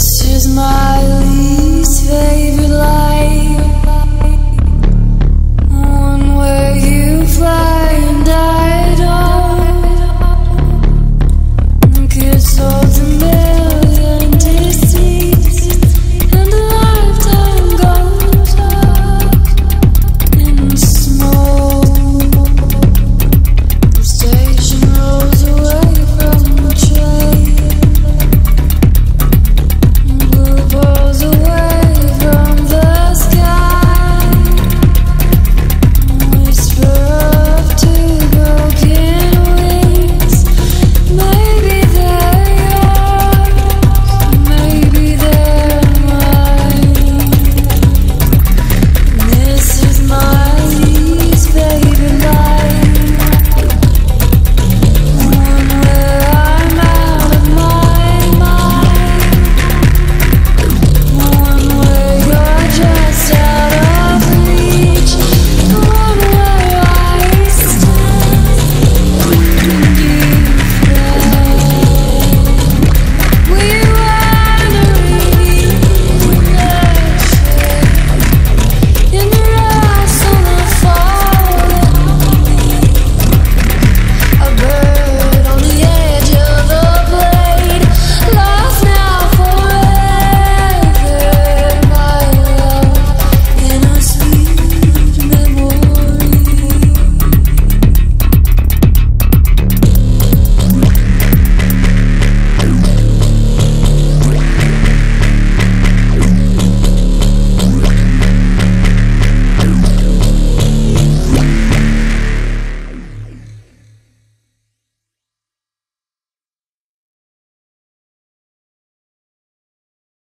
This is my least favorite